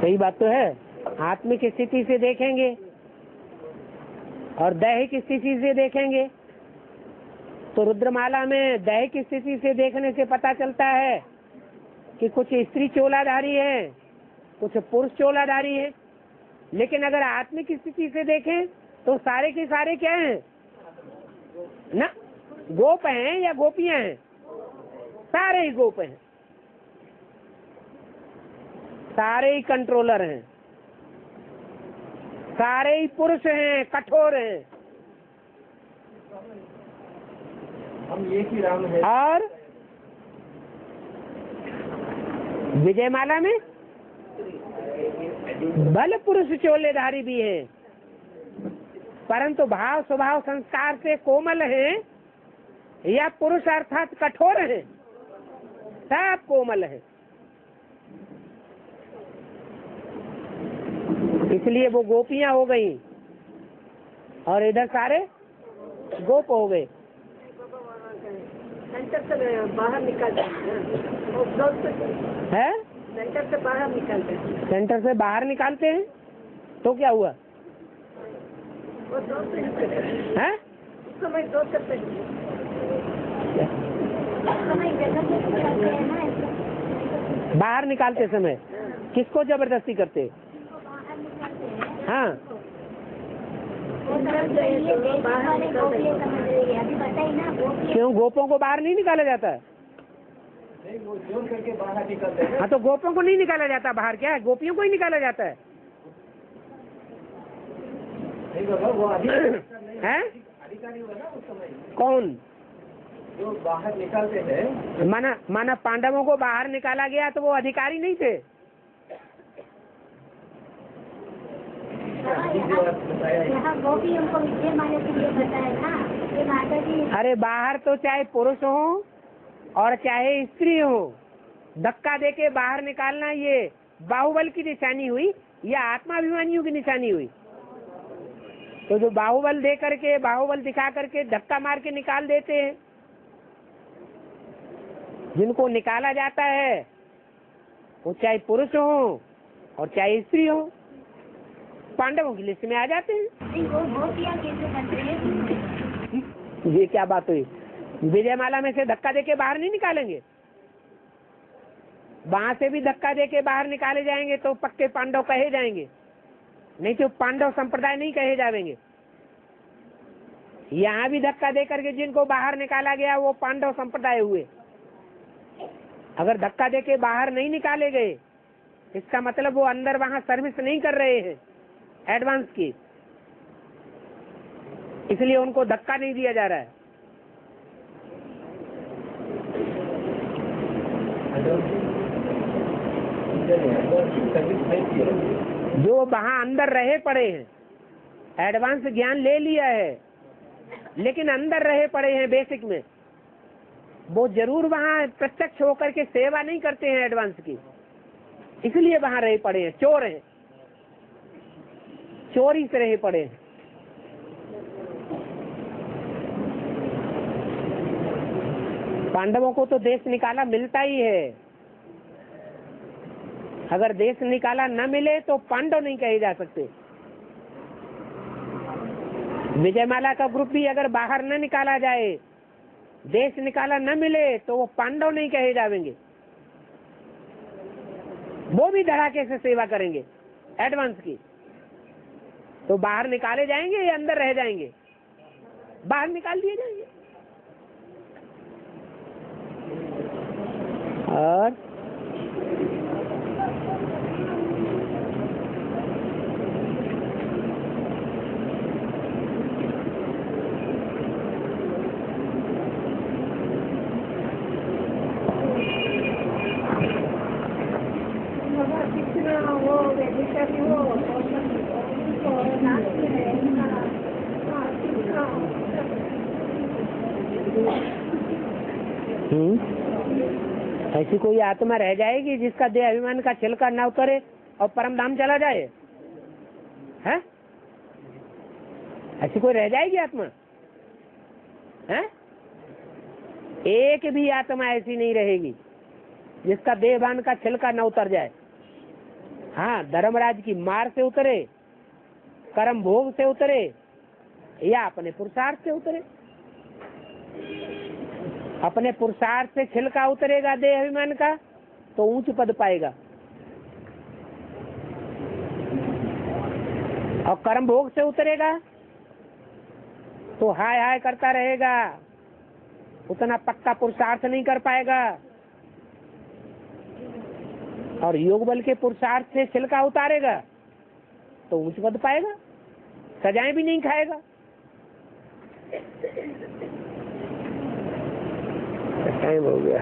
सही बात तो है। आत्मिक स्थिति से देखेंगे और दैहिक स्थिति से देखेंगे। तो रुद्रमाला में दैहिक स्थिति से देखने से पता चलता है कि कुछ स्त्री चोलाधारी है, कुछ पुरुष चोलाधारी है। लेकिन अगर आत्मिक स्थिति से देखें तो सारे के सारे क्या हैं? ना, गोप हैं या गोपियाँ हैं? सारे ही गोप हैं। सारे ही कंट्रोलर हैं। सारे ही पुरुष हैं कठोर हैं। हम एक ही राम है। और? विजयमाला में? बल पुरुष चोलेधारी भी है। परंतु भाव स्वभाव संस्कार से कोमल है या पुरुष अर्थात कठोर है सब कोमल हैं। इसलिए वो गोपियाँ हो गई। और इधर सारे गोप हो गए। बाहर निकलते हैं। है? सेंटर से बाहर निकलते हैं। सेंटर से बाहर निकालते हैं? तो क्या हुआ? हैं है? समय दो करते हैं बाहर निकालते समय। किसको ज़बरदस्ती करते? हाँ हैं। क्यों? गोपों को बाहर नहीं निकाला जाता? है नहीं वो ज़ोर करके बाहर निकलते हैं। हाँ तो गोपों को नहीं निकाला जाता बाहर क्या? है गोपियों को ही निकाला जाता है। है? अधिकारी होगा ना उस समय। कौन? जो बाहर निकालते हैं। माना माना पांडवों को बाहर निकाला गया तो वो अधिकारी नहीं थे अभी जो आप बताया है, यहाँ गोपी हमको विजय माला के लिए बताया ना ये माता जी अरे बाहर तो चाहे पुरुष हो और चाहे स्त्री हो, धक्का दे के बाहर निकालना ये बाहुबल की निशानी हुई, या आत्माभिमानियों की निशानी हुई। तो जो बाहुबल दे करके, बाहुबल दिखा करके धक्का मार के निकाल देते हैं। जिनको निकाला जाता है, वो चाहे पुरुष हो और चाहे स्त्री हो पांडवों की लिस्ट में आ जाते हैं। ये क्या बात हुई? विजयमाला में से धक्का देके बाहर नहीं निकालेंगे? वहाँ से भी धक्का देके बाहर निकाले जाएँगे तो पक्के पांडव कहे जाएँगे। नहीं तो पांडव संप्रदाय नहीं कहे जाएँगे। यहाँ भी धक्का दे करके जिनको बाहर निकाला गया, वो पांडव संप्रदाय हुए। अगर धक्का दे के बाहर नहीं निकाले गए, इसका मतलब वो अंदर वहाँ सर्विस नहीं कर रहे हैं। एडवांस की। इसलिए उनको धक्का नहीं दिया जा रहा है। जो वहाँ अंदर रहे पड़े हैं, एडवांस ज्ञान ले लिया है, लेकिन अंदर रहे पड़े हैं बेसिक में। वो ज़रूर वहाँ प्रत्यक्ष होकर के सेवा नहीं करते हैं एडवांस की। इसलिए वहाँ रहे पड़े हैं, चोर हैं। चोरी से रहे पड़े। पांडवों को तो देश निकाला मिलता ही है। अगर देश निकाला न मिले तो पांडव नहीं कहे जा सकते। विजयमाला का ग्रुप भी अगर बाहर न निकाला जाए, देश निकाला न मिले तो वो पांडव नहीं कहे जाएँगे। वो भी धड़ाके से सेवा करेंगे, एडवांस की। तो बाहर निकाले जाएँगे या अंदर रह जाएँगे? बाहर निकाल दिए जाएँगे। और बाबा कितना वो वेदिका की वो वो नाच है इनका हाँ, कितना हम्म ऐसी कोई आत्मा रह जाएगी जिसका देह अभिमान का छिलका न उतरे और परम धाम चला जाए? है? ऐसी कोई रह जाएगी आत्मा? है? एक भी आत्मा ऐसी नहीं रहेगी जिसका देहभान का छिलका न उतर जाए। हाँ धर्मराज की मार से उतरे, कर्म भोग से उतरे या अपने पुरुषार्थ से उतरे। अपने पुरुषार्थ से छिलका उतरेगा देह अभिमान का तो ऊंच पद पाएगा। और कर्म भोग से उतरेगा तो हाय हाय करता रहेगा। उतना पक्का पुरुषार्थ नहीं कर पाएगा। और योग बल के पुरुषार्थ से छिलका उतारेगा तो ऊंच पद पाएगा, सजाएँ भी नहीं खाएगा। टाइम हो गया।